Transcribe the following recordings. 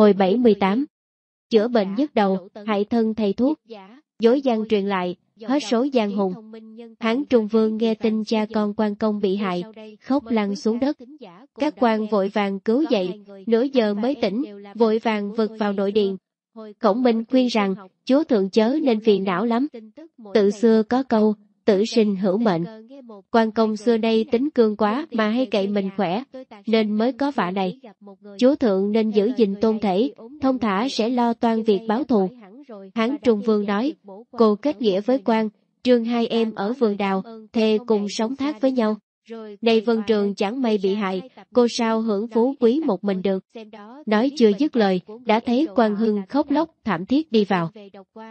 Hồi 78 Chữa bệnh nhức đầu, hại thân thầy thuốc, dối gian truyền lại, hết số giang hùng. Hán Trung Vương nghe tin cha con quan công bị hại, khóc lăn xuống đất. Các quan vội vàng cứu dậy, nửa giờ mới tỉnh, vội vàng vực vào nội điện. Khổng Minh khuyên rằng, chúa thượng chớ nên phiền não lắm. Tự xưa có câu, tử sinh hữu mệnh. Quan công xưa nay tính cương quá mà hay cậy mình khỏe, nên mới có vạ này. Chúa thượng nên giữ gìn tôn thể, thông thả sẽ lo toan việc báo thù. Hán Trung Vương nói, cô kết nghĩa với quan, trương hai em ở vườn đào, thề cùng sống thác với nhau. Này Vân Trường chẳng may bị hại, cô sao hưởng phú quý một mình được. Nói chưa dứt lời, đã thấy quan hưng khóc lóc thảm thiết đi vào.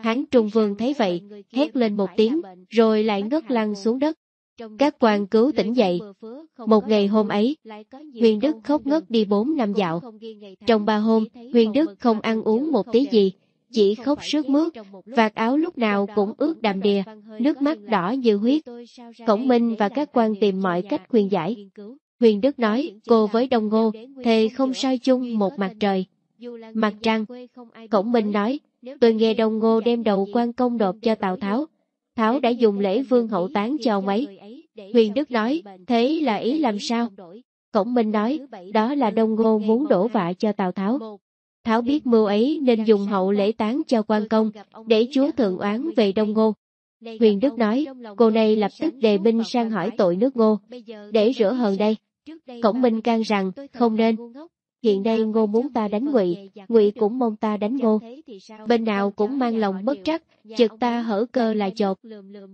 Hán Trung Vương thấy vậy, hét lên một tiếng, rồi lại ngất lăn xuống đất. Các quan cứu tỉnh dậy. Một ngày hôm ấy, Huyền Đức khóc ngất đi bốn năm dạo. Trong ba hôm, Huyền Đức không ăn uống một tí gì, chỉ khóc sướt mướt, vạt áo lúc nào cũng ướt đầm đìa, nước mắt đỏ như huyết. Khổng Minh và các quan tìm mọi cách khuyên giải. Huyền Đức nói, cô với Đông Ngô, thề không soi chung một mặt trời. Mặt trăng, Khổng Minh nói, tôi nghe Đông Ngô đem đầu quan công nộp cho Tào Tháo. Tháo đã dùng lễ vương hậu tán cho ông ấy. Huyền Đức nói, thế là ý làm sao? Khổng Minh nói, đó là Đông Ngô muốn đổ vạ cho Tào Tháo. Tháo biết mưu ấy nên dùng hậu lễ tán cho quan công, để chúa thượng oán về Đông Ngô. Huyền Đức nói, cô này lập tức đề binh sang hỏi tội nước ngô, để rửa hờn đây. Cổng Minh can rằng, không nên. Hiện nay ngô muốn ta đánh ngụy, ngụy cũng mong ta đánh ngô. Bên nào cũng mang lòng bất trắc, chực ta hở cơ là chột.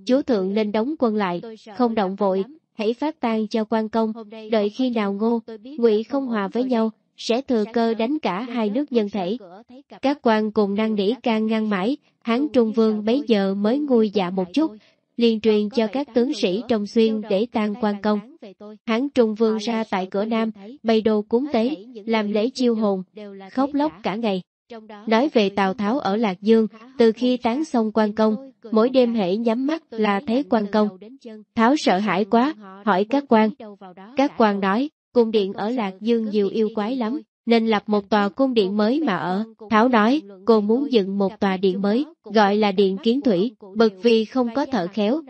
Chúa thượng nên đóng quân lại, không động vội, hãy phát tan cho quan công, đợi khi nào ngô, ngụy không hòa với nhau, sẽ thừa cơ đánh cả hai nước nhân thể. Các quan cùng năng nỉ can ngăn mãi, Hán Trung Vương bấy giờ mới nguôi dạ một chút, liền truyền cho các tướng sĩ trong xuyên để tan quan công. Hán Trung Vương ra tại cửa Nam, bày đồ cúng tế, làm lễ chiêu hồn, khóc lóc cả ngày. Nói về Tào Tháo ở Lạc Dương, từ khi tán xong quan công, mỗi đêm hễ nhắm mắt là thấy quan công. Tháo sợ hãi quá, hỏi các quan. Các quan nói, cung điện ở Lạc Dương nhiều yêu quái lắm, nên lập một tòa cung điện mới mà ở. Thảo nói, cô muốn dựng một tòa điện mới, gọi là điện kiến thủy, bực vì không có thợ khéo.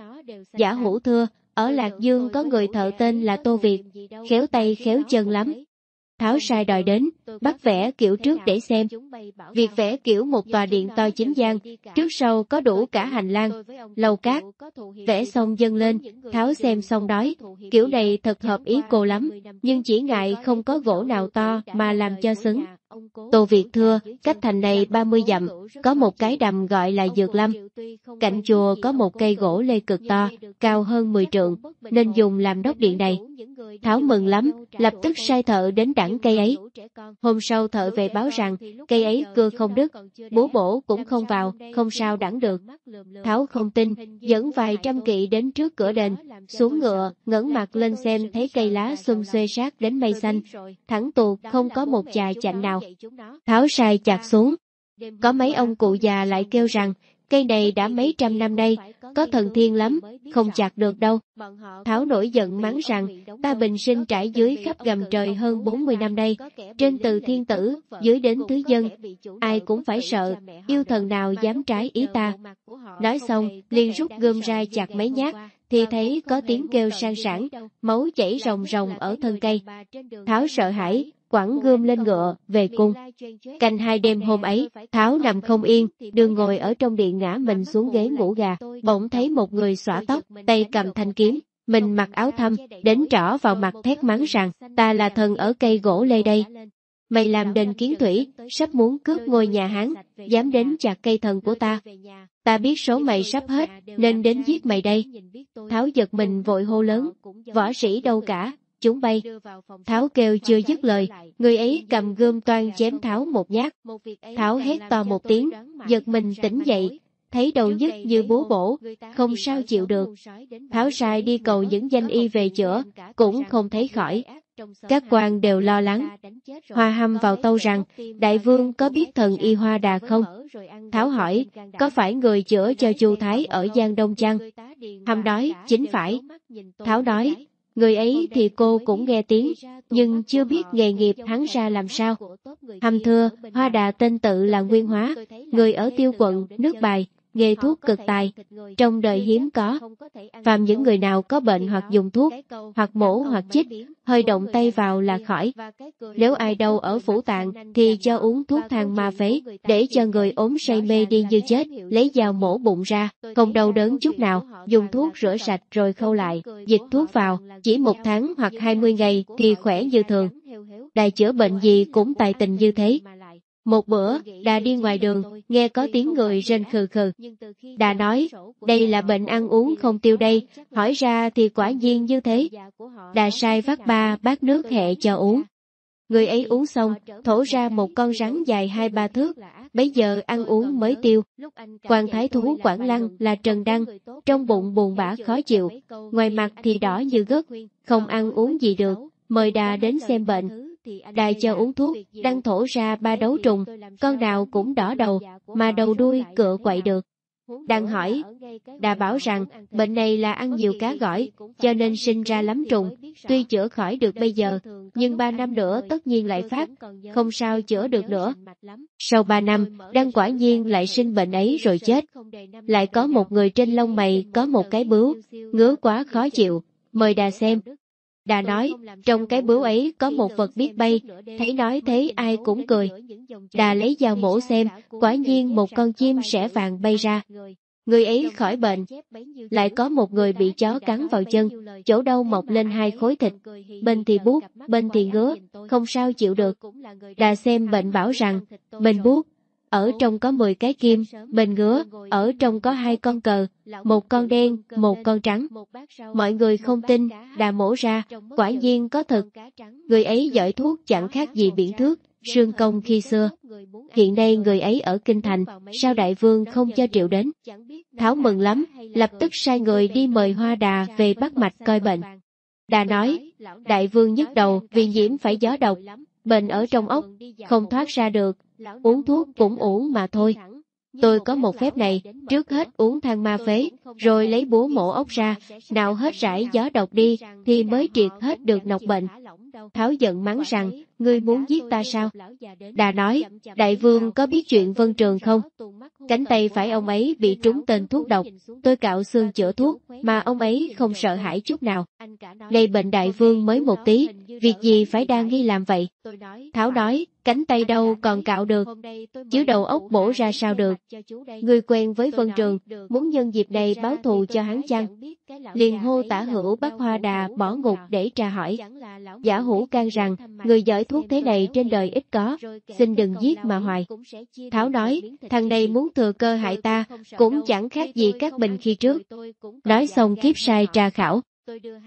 Giả hữu thưa, ở Lạc Dương có người thợ tên là Tô Việt, khéo tay khéo chân lắm. Tháo sai đòi đến, bắt vẽ kiểu trước để xem. Việc vẽ kiểu một tòa điện to chính gian, trước sau có đủ cả hành lang, lầu cát. Vẽ xong dâng lên, Tháo xem xong nói, kiểu này thật hợp ý cô lắm, nhưng chỉ ngại không có gỗ nào to mà làm cho xứng. Tô Việt thưa, cách thành này 30 dặm, có một cái đầm gọi là Dược Lâm. Cạnh chùa có một cây gỗ lê cực to, cao hơn 10 trượng, nên dùng làm đốc điện này. Thảo mừng lắm, lập tức sai thợ đến đẳng cây ấy. Hôm sau thợ về báo rằng, cây ấy cưa không đứt, búa bổ cũng không vào, không sao đẳng được. Thảo không tin, dẫn vài trăm kỵ đến trước cửa đền, xuống ngựa, ngẩng mặt lên xem thấy cây lá xum xuê sát đến mây xanh. Thẳng tuột không có một chài chạnh nào. Tháo sai chặt xuống. Có mấy ông cụ già lại kêu rằng, cây này đã mấy trăm năm nay, có thần thiên lắm, không chặt được đâu. Tháo nổi giận mắng rằng, ta bình sinh trải dưới khắp gầm trời hơn 40 năm nay, trên từ thiên tử, dưới đến thứ dân, ai cũng phải sợ, yêu thần nào dám trái ý ta. Nói xong, liền rút gươm ra chặt mấy nhát, thì thấy có tiếng kêu sang sảng, máu chảy ròng ròng ở thân cây. Tháo sợ hãi, quẳng gươm lên ngựa, về cung. Canh hai đêm hôm ấy, Tháo nằm không yên, đường ngồi ở trong điện ngã mình xuống ghế ngủ gà, bỗng thấy một người xõa tóc, tay cầm thanh kiếm, mình mặc áo thâm, đến trỏ vào mặt thét mắng rằng, ta là thần ở cây gỗ lê đây. Mày làm đền kiến thủy, sắp muốn cướp ngôi nhà Hán, dám đến chặt cây thần của ta. Ta biết số mày sắp hết, nên đến giết mày đây. Tháo giật mình vội hô lớn, võ sĩ đâu cả, chúng bay. Tháo kêu chưa dứt lời, người ấy cầm gươm toan chém Tháo một nhát. Tháo hét to một tiếng, giật mình tỉnh dậy, thấy đầu nhức như búa bổ, không sao chịu được. Tháo sai đi cầu những danh y về chữa, cũng không thấy khỏi. Các quan đều lo lắng. Hoa hâm vào tâu rằng, đại vương có biết thần y hoa đà không? Tháo hỏi, có phải người chữa cho chu Thái ở Giang Đông chăng? Hâm nói, chính phải. Tháo nói, Người ấy thì cô cũng nghe tiếng, nhưng chưa biết nghề nghiệp hắn ra làm sao. Hầm thưa, hoa đà tên tự là Nguyên Hóa, người ở tiêu quận, nước bài, nghề thuốc cực tài, trong đời hiếm có. Phạm những người nào có bệnh hoặc dùng thuốc, hoặc mổ hoặc chích, hơi động tay vào là khỏi. Nếu ai đâu ở phủ tạng thì cho uống thuốc thang ma phế, để cho người ốm say mê đi như chết, lấy dao mổ bụng ra, không đau đớn chút nào, dùng thuốc rửa sạch rồi khâu lại, dịch thuốc vào, chỉ một tháng hoặc 20 ngày thì khỏe như thường. Đài chữa bệnh gì cũng tài tình như thế, một bữa, Đà đi ngoài đường, nghe có tiếng người rên khừ khừ. Đà nói, đây là bệnh ăn uống không tiêu đây, hỏi ra thì quả nhiên như thế. Đà sai vắt ba bát nước hẹ cho uống. Người ấy uống xong, thổ ra một con rắn dài hai ba thước, bấy giờ ăn uống mới tiêu. Quan thái thú Quảng Lăng là Trần Đăng, trong bụng buồn bã khó chịu, ngoài mặt thì đỏ như gất, không ăn uống gì được, mời Đà đến xem bệnh. Đại cho uống thuốc, đang thổ ra ba đấu trùng, con nào cũng đỏ đầu, mà đầu đuôi cựa quậy được. Đang hỏi, đã bảo rằng bệnh này là ăn nhiều cá gỏi, cho nên sinh ra lắm trùng, tuy chữa khỏi được bây giờ, nhưng ba năm nữa tất nhiên lại phát, không sao chữa được nữa. Sau ba năm, đang quả nhiên lại sinh bệnh ấy rồi chết. Lại có một người trên lông mày có một cái bướu, ngứa quá khó chịu, mời đà xem, Đà nói, trong cái bướu ấy có một vật biết bay, thấy nói thế ai cũng cười. Đà lấy dao mổ xem, quả nhiên một con chim sẻ vàng bay ra. Người. Ấy khỏi bệnh, lại có một người bị chó cắn vào chân, chỗ đâu mọc lên hai khối thịt, bên thì buốt, bên thì ngứa, không sao chịu được. Đà xem bệnh bảo rằng, bên buốt, ở trong có 10 cái kim, bên ngứa, ở trong có hai con cờ, một con đen, một con trắng. Mọi người không tin, đà mổ ra, quả nhiên có thật. Người ấy giỏi thuốc chẳng khác gì biển thước, sương công khi xưa. Hiện nay người ấy ở Kinh Thành, sao đại vương không cho triệu đến? Thảo mừng lắm, lập tức sai người đi mời Hoa Đà về bắt mạch coi bệnh. Đà nói, đại vương nhức đầu vì nhiễm phải gió độc, bệnh ở trong ốc, không thoát ra được, uống thuốc cũng uống mà thôi. Tôi có một phép này, trước hết uống than ma phế, rồi lấy búa mổ ốc ra, nào hết rải gió độc đi, thì mới triệt hết được nọc bệnh. Tháo giận mắng rằng, ngươi muốn giết ta sao? Đà nói, đại vương có biết chuyện vân trường không? Cánh tay phải ông ấy bị trúng tên thuốc độc, tôi cạo xương chữa thuốc, mà ông ấy không sợ hãi chút nào. Đây bệnh đại vương mới một tí, việc gì phải đang nghi làm vậy? Thảo nói, cánh tay đâu còn cạo được, chứ đầu óc bổ ra sao được. Người quen với Vân Trường, muốn nhân dịp này báo thù cho hắn chăng? Liền hô tả hữu bắt hoa đà bỏ ngục để tra hỏi. Giả hữu can rằng, người giỏi thuốc thế này trên đời ít có, xin đừng giết mà hoài. Thảo nói, thằng này muốn thừa cơ hại ta, cũng chẳng khác gì các bình khi trước. Nói xong kiếp sai tra khảo.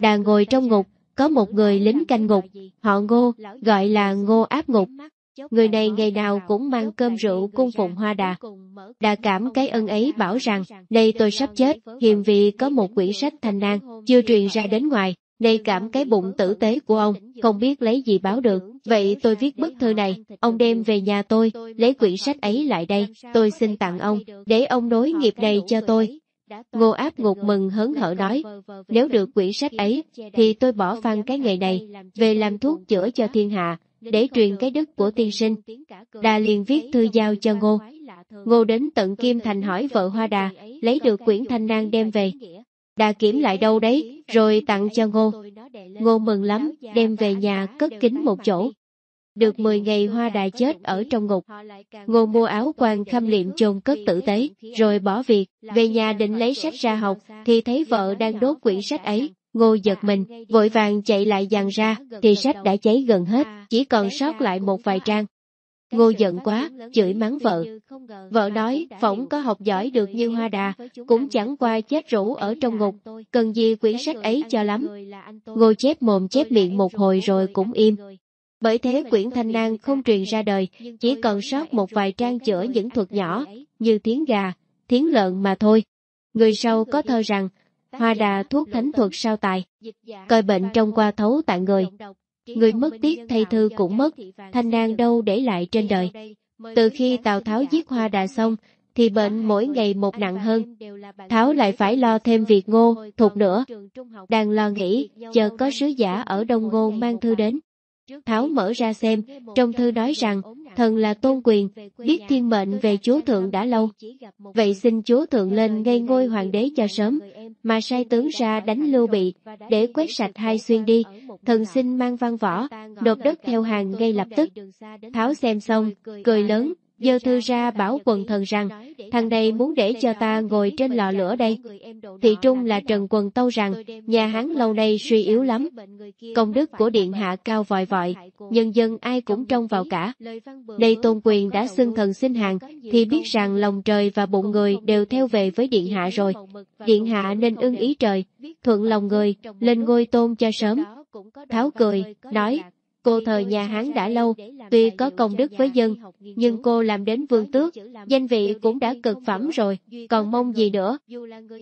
Đà ngồi trong ngục, có một người lính canh ngục, họ ngô, gọi là ngô áp ngục. Người này ngày nào cũng mang cơm rượu cung phụng hoa đà. Đà cảm cái ân ấy bảo rằng, đây tôi sắp chết, hiềm vì có một quyển sách thành nan, chưa truyền ra đến ngoài, đây cảm cái bụng tử tế của ông, không biết lấy gì báo được. Vậy tôi viết bức thư này, ông đem về nhà tôi, lấy quyển sách ấy lại đây, tôi xin tặng ông, để ông nối nghiệp này cho tôi. Ngô áp ngục mừng hớn hở nói, nếu được quyển sách ấy, thì tôi bỏ phăng cái nghề này, về làm thuốc chữa cho thiên hạ, để truyền cái đức của tiên sinh. Đà liền viết thư giao cho Ngô. Ngô đến tận Kim Thành hỏi vợ Hoa Đà, lấy được quyển thanh nang đem về. Đà kiểm lại đâu đấy, rồi tặng cho Ngô. Ngô mừng lắm, đem về nhà cất kín một chỗ. Được 10 ngày hoa đà chết ở trong ngục. Ngô mua áo quan khâm liệm chôn cất tử tế, rồi bỏ việc, về nhà định lấy sách ra học, thì thấy vợ đang đốt quyển sách ấy. Ngô giật mình, vội vàng chạy lại dàn ra, thì sách đã cháy gần hết, chỉ còn sót lại một vài trang. Ngô giận quá, chửi mắng vợ. Vợ nói, phỏng có học giỏi được như hoa đà, cũng chẳng qua chết rũ ở trong ngục, cần gì quyển sách ấy cho lắm. Ngô chép mồm chép miệng một hồi rồi cũng im. Bởi thế quyển thanh nang không truyền ra đời, chỉ còn sót một vài trang chữa những thuật nhỏ, như tiếng gà, tiếng lợn mà thôi. Người sau có thơ rằng, hoa đà thuốc thánh thuật sao tài, coi bệnh trong qua thấu tại người. Người mất tiếc thay thư cũng mất, thanh nang đâu để lại trên đời. Từ khi Tào Tháo giết hoa đà xong, thì bệnh mỗi ngày một nặng hơn. Tháo lại phải lo thêm việc ngô, thuộc nữa. Đang lo nghĩ, chờ có sứ giả ở Đông Ngô mang thư đến. Tháo mở ra xem, trong thư nói rằng, thần là tôn quyền, biết thiên mệnh về chúa thượng đã lâu. Vậy xin chúa thượng lên ngay ngôi hoàng đế cho sớm, mà sai tướng ra đánh lưu bị, để quét sạch hai xuyên đi. Thần xin mang văn võ, nộp đất theo hàng ngay lập tức. Tháo xem xong, cười lớn, giơ thư ra bảo quần thần rằng, thằng này muốn để cho ta ngồi trên lò lửa đây. Thị trung là Trần Quần Tâu rằng, nhà hắn lâu nay suy yếu lắm. Công đức của điện hạ cao vòi vọi, nhân dân ai cũng trông vào cả. Đây tôn quyền đã xưng thần xin hàng, thì biết rằng lòng trời và bụng người đều theo về với điện hạ rồi. Điện hạ nên ưng ý trời, thuận lòng người, lên ngôi tôn cho sớm. Tháo cười, nói, Cô thời nhà Hán đã lâu, tuy có công đức với dân, nhưng cô làm đến vương tước, danh vị cũng đã cực phẩm rồi, còn mong gì nữa.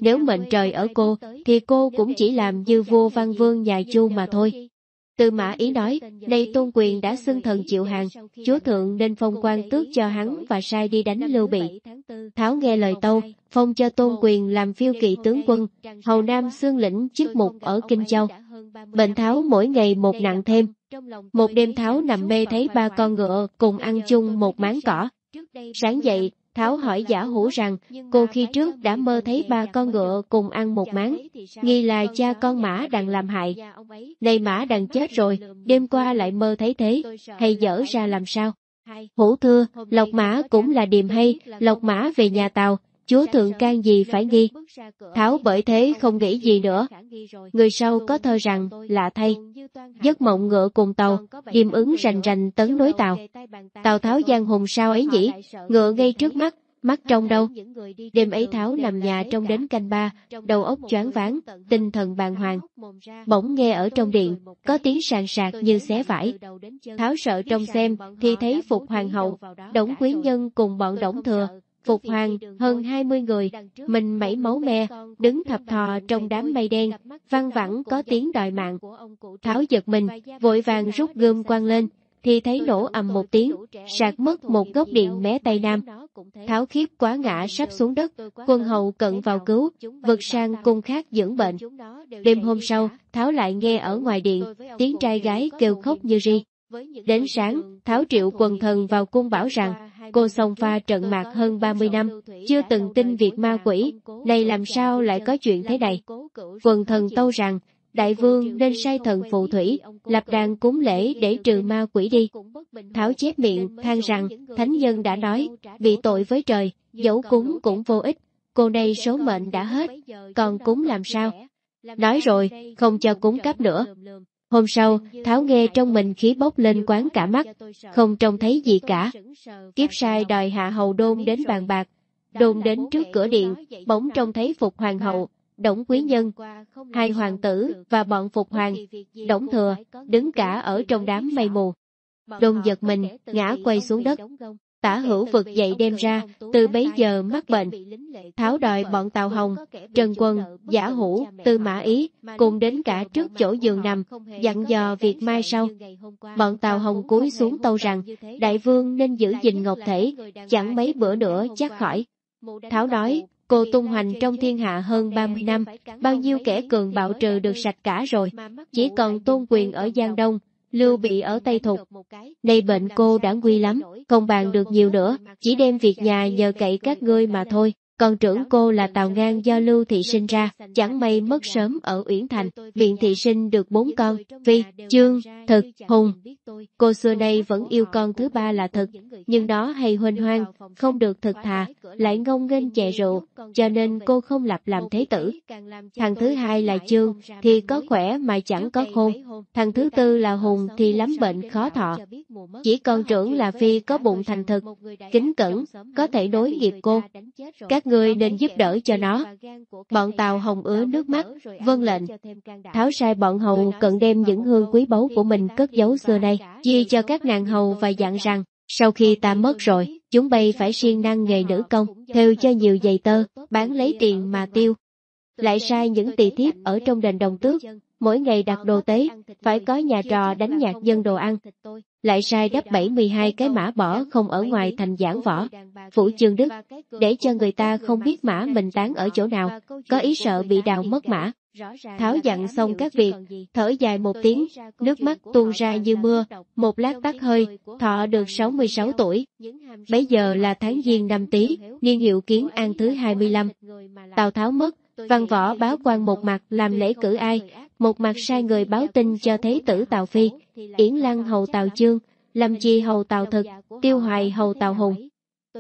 Nếu mệnh trời ở cô, thì cô cũng chỉ làm như vua văn vương nhà chu mà thôi. Từ mã ý nói, nay tôn quyền đã xưng thần chịu hàng, chúa thượng nên phong quan tước cho hắn và sai đi đánh lưu bị. Tháo nghe lời tâu, phong cho tôn quyền làm phiêu kỵ tướng quân, hầu nam xương lĩnh chức mục ở Kinh Châu. Bệnh Tháo mỗi ngày một nặng thêm. Một đêm Tháo nằm mê thấy ba con ngựa cùng ăn chung một máng cỏ. Sáng dậy, Tháo hỏi giả hủ rằng, cô khi trước đã mơ thấy ba con ngựa cùng ăn một máng, nghi là cha con mã đang làm hại. Nay mã đang chết rồi, đêm qua lại mơ thấy thế, hay dở ra làm sao? Hủ thưa, lộc mã cũng là điềm hay, lộc mã về nhà tàu, chúa thượng can gì phải nghi. Tháo bởi thế không nghĩ gì nữa. Người sau có thơ rằng, lạ thay. Giấc mộng ngựa cùng tàu, điềm ứng rành rành tấn đối tàu. Tàu Tháo giang hùng sao ấy nhỉ, ngựa ngay trước mắt, mắt trong đâu. Đêm ấy Tháo nằm nhà trong đến canh ba, đầu óc choáng váng, tinh thần bàng hoàng. Bỗng nghe ở trong điện, có tiếng sàn sạc như xé vải. Tháo sợ trong xem, thì thấy Phục Hoàng hậu, Đổng Quý Nhân cùng bọn Đổng Thừa, Phục Hoàng, hơn 20 người, mình mẩy máu me, đứng thập thò trong đám mây đen, văng vẳng có tiếng đòi mạng. Tháo giật mình, vội vàng rút gươm quăng lên, thì thấy nổ ầm một tiếng, sạc mất một gốc điện mé Tây Nam. Tháo khiếp quá ngã sắp xuống đất, quân hậu cận vào cứu, vượt sang cung khác dưỡng bệnh. Đêm hôm sau, Tháo lại nghe ở ngoài điện, tiếng trai gái kêu khóc như ri. Đến sáng, Tháo triệu quần thần vào cung bảo rằng, cô song pha trận mạc hơn 30 năm, chưa từng tin việc ma quỷ, này làm sao lại có chuyện thế này. Quần thần tâu rằng, đại vương nên sai thần phù thủy, lập đàn cúng lễ để trừ ma quỷ đi. Tháo chép miệng, than rằng, thánh nhân đã nói, bị tội với trời, dẫu cúng cũng vô ích, cô này số mệnh đã hết, còn cúng làm sao? Nói rồi, không cho cúng cắp nữa. Hôm sau, Tháo nghe trong mình khí bốc lên quán cả mắt, không trông thấy gì cả. Kiếp sai đòi hạ hầu đôn đến bàn bạc. Đôn đến trước cửa điện, bỗng trông thấy Phục Hoàng hậu, Đổng Quý Nhân, hai hoàng tử và bọn Phục Hoàng, Đổng Thừa, đứng cả ở trong đám mây mù. Đôn giật mình, ngã quay xuống đất. Tả hữu vực dậy đem ra, từ bấy giờ mắc bệnh. Tháo đòi bọn Tàu Hồng, Trần Quân, Giả Hữu, Tư Mã Ý, cùng đến cả trước chỗ giường nằm, dặn dò việc mai sau. Bọn Tàu Hồng cúi xuống tâu rằng, Đại Vương nên giữ gìn ngọc thể, chẳng mấy bữa nữa chắc khỏi. Tháo nói, cô tung hoành trong thiên hạ hơn 30 năm, bao nhiêu kẻ cường bạo trừ được sạch cả rồi, chỉ còn tôn quyền ở Giang Đông, Lưu bị ở Tây Thục. Nay bệnh cô đã nguy lắm, không bàn được nhiều nữa, chỉ đem việc nhà nhờ cậy các ngươi mà thôi. Còn trưởng cô là Tào Ngang do Lưu Thị sinh ra, chẳng may mất sớm ở Uyển Thành, biện thị sinh được bốn con, Phi, Chương, Thực, Hùng. Cô xưa nay vẫn yêu con thứ ba là Thực, nhưng đó hay huênh hoang, không được thực thà, lại ngông nghênh chè rượu, cho nên cô không lập làm thế tử. Thằng thứ hai là Chương, thì có khỏe mà chẳng có khôn. Thằng thứ tư là Hùng thì lắm bệnh khó thọ. Chỉ con trưởng là Phi có bụng thành thực, kính cẩn, có thể đối nghiệp cô. Các ngươi nên giúp đỡ cho nó. Bọn Tàu Hồng ứa nước mắt, vâng lệnh. Tháo sai bọn hầu cần đem những hương quý báu của mình cất giấu xưa nay, chia cho các nàng hầu và dặn rằng, sau khi ta mất rồi, chúng bay phải siêng năng nghề nữ công, theo cho nhiều giày tơ, bán lấy tiền mà tiêu. Lại sai những tỳ thiếp ở trong đền đồng tước, mỗi ngày đặt đồ tế, phải có nhà trò đánh nhạc dân đồ ăn lại sai đắp 72 cái mã bỏ không ở ngoài thành giảng võ, phủ chương đức, để cho người ta không biết mã mình tán ở chỗ nào, có ý sợ bị đào mất mã. Tháo dặn xong các việc, thở dài một tiếng, nước mắt tuôn ra như mưa, một lát tắt hơi, thọ được 66 tuổi. Bây giờ là tháng Giêng năm Tý, niên hiệu kiến an thứ 25. Tào Tháo mất, văn võ báo quan một mặt làm lễ cử ai, một mặt sai người báo tin cho thế tử Tào Phi, Yển Lăng hầu Tào Chương, làm Chi hầu Tào Thực, Tiêu Hoài hầu Tào Hùng.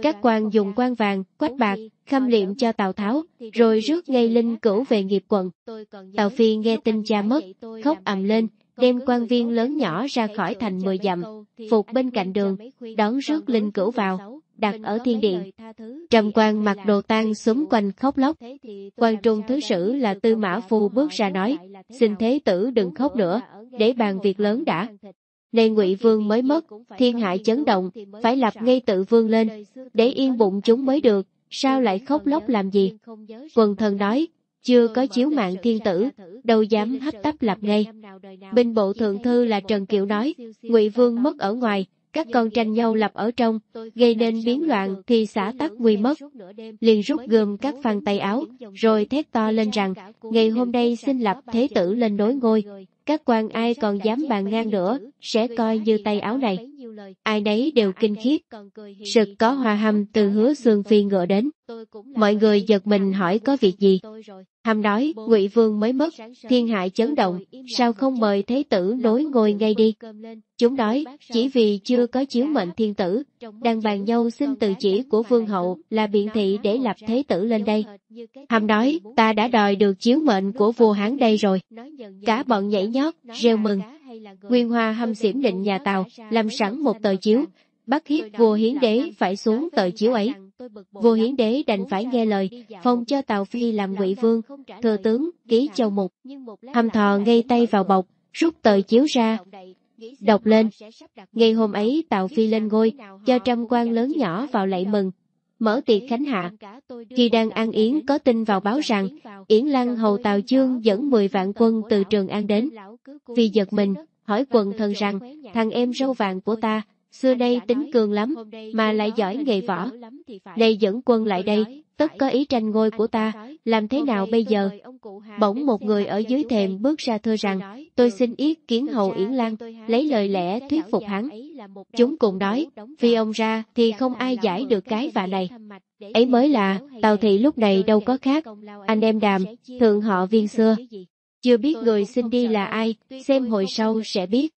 Các quan dùng quan vàng, quách bạc, khâm liệm cho Tào Tháo, rồi rước ngay linh cửu về nghiệp quận. Tào Phi nghe tin cha mất, khóc ầm lên, đem quan viên lớn nhỏ ra khỏi thành mười dặm, phục bên cạnh đường, đón rước linh cửu vào, đặt ở thiên điện. Trầm quan mặc đồ tang xúm quanh khóc lóc. Quan trung thứ sử là tư mã phu bước ra nói, xin thế tử đừng khóc nữa, để bàn việc lớn đã. Nên ngụy vương mới mất, thiên hại chấn động, phải lập ngay tự vương lên, để yên bụng chúng mới được, sao lại khóc lóc làm gì? Quần thần nói, chưa có chiếu mạng thiên tử, đâu dám hấp tấp lập ngay. Binh bộ thượng thư là Trần Kiệu nói, Ngụy Vương mất ở ngoài, các con tranh nhau lập ở trong, gây nên biến loạn thì xã tắc nguy mất. Liền rút gươm các phan tay áo, rồi thét to lên rằng, ngày hôm nay xin lập thế tử lên đối ngôi. Các quan ai còn dám bàn ngang nữa, sẽ coi như tay áo này. Ai nấy đều kinh khiếp. Sực có hoa hâm từ hứa xương phi ngựa đến. Mọi người giật mình hỏi có việc gì. Hâm nói, ngụy Vương mới mất, thiên hại chấn động, sao không mời thế tử nối ngôi ngay đi. Chúng nói, chỉ vì chưa có chiếu mệnh thiên tử, đang bàn nhau xin từ chỉ của vương hậu là biện thị để lập thế tử lên đây. Hâm nói, ta đã đòi được chiếu mệnh của vua Hán đây rồi. Cả bọn nhảy nhót, reo mừng. Nguyên Hoa hâm xỉm định nhà Tàu, làm sẵn một tờ chiếu, bắt hiếp vua hiến đế phải xuống tờ chiếu ấy. Vua hiến đế đành phải nghe lời, phong cho Tào Phi làm ngụy vương, thừa tướng, ký châu mục. Hâm thò ngay tay vào bọc, rút tờ chiếu ra, đọc lên. Ngày hôm ấy Tào Phi lên ngôi, cho trăm quan lớn nhỏ vào lạy mừng, mở tiệc khánh hạ. Khi đang ăn yến có tin vào báo rằng Yển Lăng hầu Tào Chương dẫn 10 vạn quân từ Trường An đến. Vì giật mình, hỏi quần thần rằng thằng em râu vàng của ta xưa đây tính cường lắm, mà lại giỏi nghề võ. Nay dẫn quân lại đây, tất có ý tranh ngôi của ta, làm thế nào bây giờ? Bỗng một người ở dưới thềm bước ra thưa rằng, tôi xin yết kiến hầu Yển Lan, lấy lời lẽ thuyết phục hắn. Chúng cùng nói, vì ông ra thì không ai giải được cái vạ này. Ấy mới là, Tào Thị lúc này đâu có khác, anh em đàm, thượng họ viên xưa. Chưa biết người xin đi là ai, xem hồi sau sẽ biết.